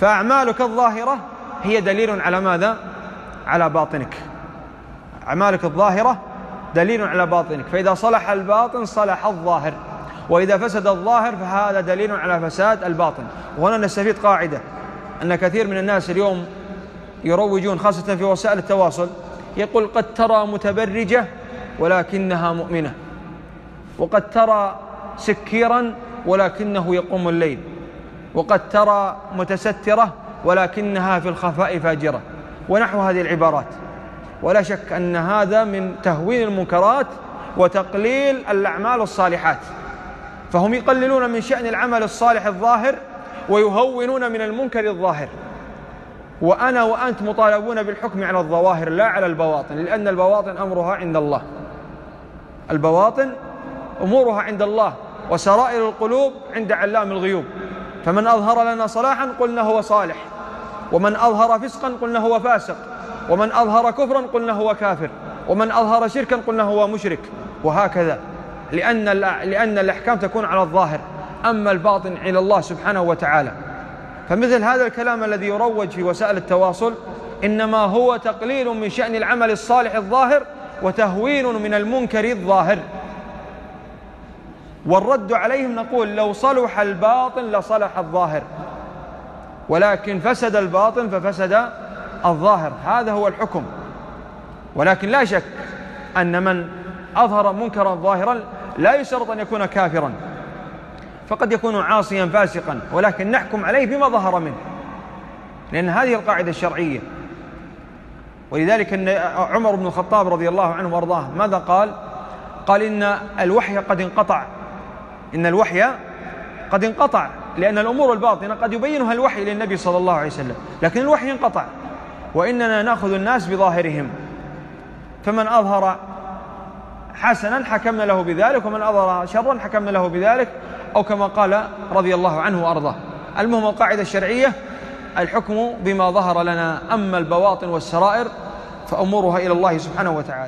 فأعمالك الظاهرة هي دليل على ماذا؟ على باطنك. أعمالك الظاهرة دليل على باطنك. فإذا صلح الباطن صلح الظاهر وإذا فسد الظاهر فهذا دليل على فساد الباطن. وهنا نستفيد قاعدة أن كثير من الناس اليوم يروجون خاصة في وسائل التواصل يقول قد ترى متبرجة ولكنها مؤمنة وقد ترى سكيرا ولكنه يقوم الليل. وقد ترى متسترة ولكنها في الخفاء فاجرة ونحو هذه العبارات. ولا شك أن هذا من تهوين المنكرات وتقليل الأعمال الصالحات. فهم يقللون من شأن العمل الصالح الظاهر ويهونون من المنكر الظاهر. وأنا وأنت مطالبون بالحكم على الظواهر لا على البواطن لأن البواطن أمرها عند الله. البواطن أمورها عند الله وسرائر القلوب عند علام الغيوب. فمن أظهر لنا صلاحا قلنا هو صالح. ومن أظهر فسقا قلنا هو فاسق. ومن أظهر كفرا قلنا هو كافر. ومن أظهر شركا قلنا هو مشرك. وهكذا. لأن, لأن الأحكام تكون على الظاهر. أما الباطن إلى الله سبحانه وتعالى. فمثل هذا الكلام الذي يروج في وسائل التواصل إنما هو تقليل من شأن العمل الصالح الظاهر وتهوين من المنكر الظاهر. والرد عليهم نقول لو صلح الباطن لصلح الظاهر. ولكن فسد الباطن ففسد الظاهر. هذا هو الحكم. ولكن لا شك أن من أظهر منكرا ظاهرا لا يشترط أن يكون كافرا. فقد يكون عاصيا فاسقا. ولكن نحكم عليه بما ظهر منه. لأن هذه القاعدة الشرعية. ولذلك أن عمر بن الخطاب رضي الله عنه وأرضاه ماذا قال؟ قال إن الوحي قد انقطع. إن الوحي قد انقطع لأن الأمور الباطنة قد يبينها الوحي للنبي صلى الله عليه وسلم لكن الوحي انقطع وإننا نأخذ الناس بظاهرهم. فمن أظهر حسنا حكمنا له بذلك ومن أظهر شرا حكمنا له بذلك أو كما قال رضي الله عنه وأرضاه. المهم القاعدة الشرعية الحكم بما ظهر لنا أما البواطن والسرائر فأمورها إلى الله سبحانه وتعالى.